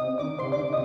Música